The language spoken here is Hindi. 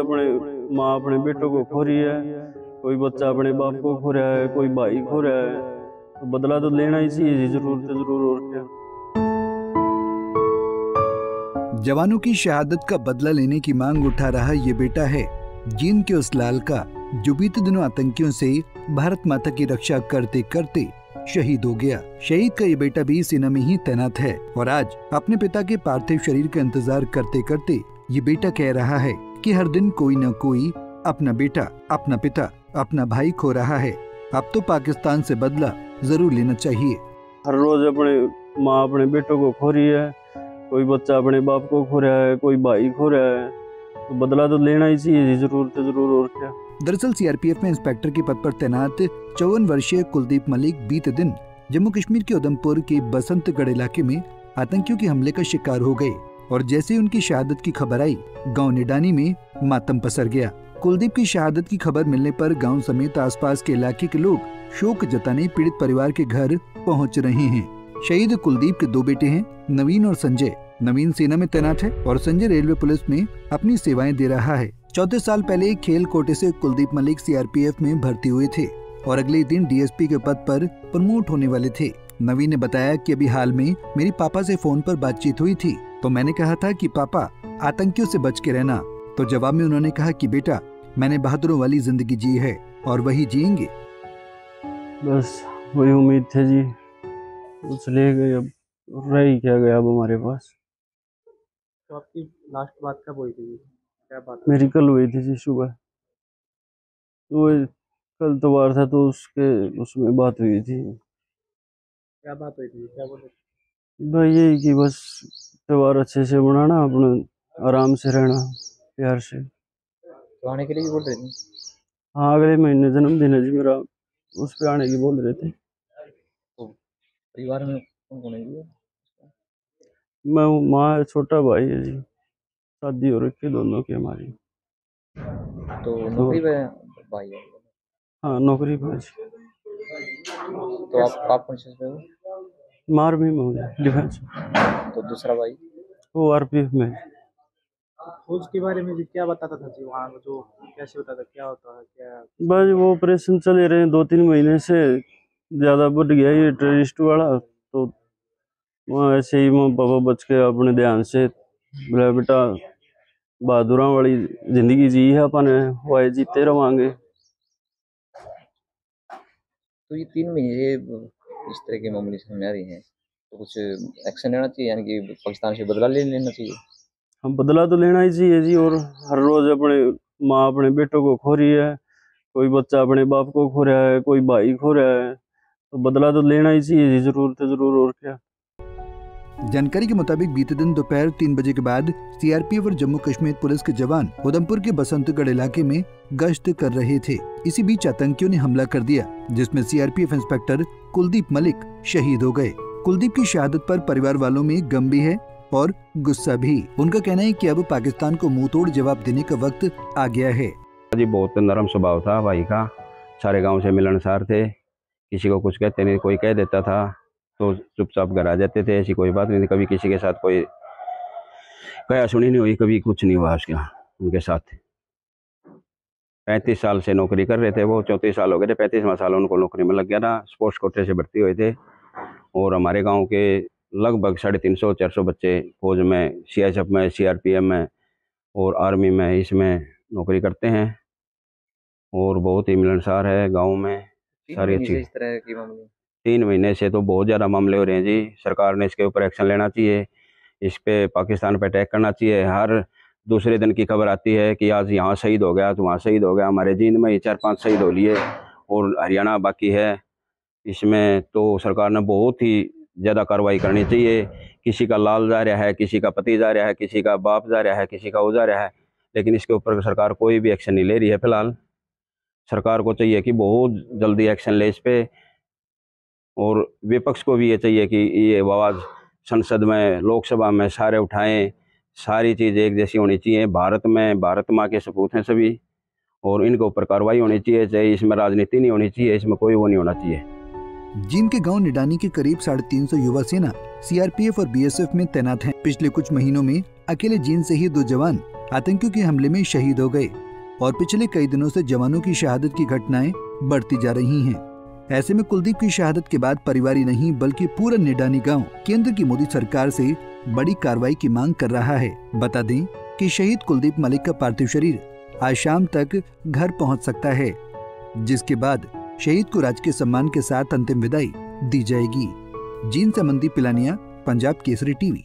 अपने माँ अपने बेटों को खो रही है, कोई बच्चा अपने बाप को खो रहा है, कोई भाई खो रहा है तो बदला तो लेना ही चाहिए ज़रूर ज़रूर और क्या। जवानों की शहादत का बदला लेने की मांग उठा रहा ये बेटा है, जीन के उस लाल का, जो बीते दिनों आतंकियों से भारत माता की रक्षा करते करते शहीद हो गया। शहीद का ये बेटा भी सेना में ही तैनात है और आज अपने पिता के पार्थिव शरीर का इंतज़ार करते करते ये बेटा कह रहा है कि हर दिन कोई न कोई अपना बेटा अपना पिता अपना भाई खो रहा है। अब तो पाकिस्तान से बदला ज़रूर लेना चाहिए। हर रोज अपने माँ अपने बेटों को खो रही है कोई बच्चा अपने बाप को खो रहा है कोई भाई खो रहा है तो बदला तो लेना ही चाहिए ज़रूर तो ज़रूर और क्या। दरअसल सीआरपीएफ में इंस्पेक्टर के पद पर तैनात चौवन वर्षीय कुलदीप मलिक बीते दिन जम्मू कश्मीर के उधमपुर के बसंतगढ़ इलाके में आतंकियों के हमले का शिकार हो गए। और जैसे उनकी शहादत की खबर आई, गाँव निडानी में मातम पसर गया। कुलदीप की शहादत की खबर मिलने पर गाँव समेत आसपास के इलाके के लोग शोक जताने पीड़ित परिवार के घर पहुँच रहे हैं। शहीद कुलदीप के दो बेटे हैं, नवीन और संजय। नवीन सेना में तैनात है और संजय रेलवे पुलिस में अपनी सेवाएँ दे रहा है। चौदह साल पहले खेल कोटे से कुलदीप मलिक सीआरपीएफ में भर्ती हुए थे और अगले दिन डीएसपी के पद पर प्रमोट होने वाले थे। नवीन ने बताया कि अभी हाल में मेरी पापा से फ़ोन पर बातचीत हुई थी। तो मैंने कहा था कि पापा आतंकियों से बच के रहना। तो जवाब में उन्होंने कहा कि बेटा मैंने बहादुरों वाली ज़िंदगी जी है और वही जिएँगे। बस वही उम्मीद थे जी। कुछ ले गए अब रह ही क्या गया अब हमारे पास। तो आपकी लास्ट बात कब हुई थी? क्या बात मेरी कल हुई थी जी सुबह। तो कल तो वार था तो उसके उसमें बात हुई थी। क्या बात हुई थी? क्या बोले? भाई यही कि बस त्योहार अच्छे से मनाना अपना आराम से रहना प्यार से। तो आने के लिए भी बोल रहे थे? हाँ अगले महीने जन्मदिन है जी मेरा उस पे आने की बोल रहे थे। परिवार में कौन कौन है मैं हूँ माँ है छोटा भाई है जी। शादी हो रखी है दोनों की हमारी। तो नौकरी पे भाई है। हाँ नौकरी पर है जी। तो आप आप कौन से पे हो? मार भी में हूँ डिफेंस तो दूसरा भाई? वो आरपीएफ में। फौज के बारे में जी क्या बताता था जी वहाँ जो कैसे था क्या होता है क्या? बस वो ऑपरेशन चले रहे हैं दो तीन महीने से ज़्यादा बढ़ गया ये टेररिस्ट वाला तो वहाँ ऐसे ही वहाँ पापा बच के अपने ध्यान से बोला बेटा बहादुर वाली ज़िंदगी जी है अपन ने वो जीते रवांगे। तो ये तीन महीने इस तरह की मामले सामने आ रही हैं। तो कुछ एक्शन लेना चाहिए, यानी कि पाकिस्तान से बदला ले लेना चाहिए। हम बदला तो लेना ही चाहिए जी, और हर रोज अपने माँ अपने बेटों को खो रही है, कोई बच्चा अपने बाप को खो रहा है, कोई भाई खो रहा है तो बदला तो लेना ही चाहिए जी, ज़रूर तो ज़रूर, और क्या। जानकारी के मुताबिक, बीते दिन दोपहर तीन बजे के बाद सीआरपीएफ और जम्मू कश्मीर पुलिस के जवान उधमपुर के बसंतगढ़ इलाके में गश्त कर रहे थे। इसी बीच आतंकियों ने हमला कर दिया, जिसमें सीआरपीएफ इंस्पेक्टर कुलदीप मलिक शहीद हो गए। कुलदीप की शहादत पर परिवार वालों में गम भी है और गुस्सा भी। उनका कहना है कि अब पाकिस्तान को मुँह तोड़ जवाब देने का वक्त आ गया है। जी, बहुत नरम स्वभाव था भाई का। सारे गाँव से मिलनसार थे। किसी को कुछ कहते नहीं, कोई कह देता था। तो चुपचाप घर आ जाते थे ऐसी कोई बात नहीं थी। कभी किसी के साथ कोई कया सुनी नहीं हुई कभी कुछ नहीं हुआ उसका उनके साथ। पैंतीस साल से नौकरी कर रहे थे वो चौंतीस साल हो गए थे पैंतीसवां साल उनको नौकरी में लग गया था स्पोर्ट्स कोटे से भर्ती हुए थे। और हमारे गाँव के लगभग साढ़े तीन सौ चार सौ बच्चे फौज में सी में सी आर पी एफ़ में और आर्मी में इसमें नौकरी करते हैं। और बहुत ही मिलनसार है गाँव में सारी अच्छी- तीन महीने से तो बहुत ज़्यादा मामले हो रहे हैं जी। सरकार ने इसके ऊपर एक्शन लेना चाहिए, इस पर पाकिस्तान पर अटैक करना चाहिए। हर दूसरे दिन की खबर आती है कि आज यहाँ शहीद हो गया तो वहाँ शहीद हो गया, हमारे जींद में चार पाँच शहीद हो लिए और हरियाणा बाकी है। इसमें तो सरकार ने बहुत ही ज़्यादा कार्रवाई करनी चाहिए। किसी का लाल जा रहा है, किसी का पति जा रहा है, किसी का बाप जा रहा है, किसी का वो जा रहा है, लेकिन इसके ऊपर सरकार कोई भी एक्शन नहीं ले रही है फ़िलहाल। सरकार को चाहिए कि बहुत जल्दी एक्शन ले इस पे। और विपक्ष को भी ये चाहिए कि ये आवाज़ संसद में, लोकसभा में सारे उठाएँ। सारी चीज़ एक जैसी होनी चाहिए। भारत में, भारत माँ के सपूत हैं सभी और इनके ऊपर कार्रवाई होनी चाहिए, चाहे इसमें राजनीति नहीं होनी चाहिए, इसमें कोई वो नहीं होना चाहिए। जीन के गाँव निडानी के करीब साढ़े तीन सौ युवा सेना सीआरपीएफ और बीएसएफ में तैनात हैं। पिछले कुछ महीनों में अकेले जीन से ही दो जवान आतंकियों के हमले में शहीद हो गए और पिछले कई दिनों से जवानों की शहादत की घटनाएँ बढ़ती जा रही हैं। ऐसे में कुलदीप की शहादत के बाद परिवार ही नहीं, बल्कि पूरा निडानी गाँव, केंद्र की मोदी सरकार से बड़ी कार्रवाई की मांग कर रहा है। बता दें कि शहीद कुलदीप मलिक का पार्थिव शरीर आज शाम तक घर पहुँच सकता है, जिसके बाद शहीद को राजकीय सम्मान के साथ अंतिम विदाई दी जाएगी। जीन संबंधी पिलानिया, पंजाब केसरी टीवी।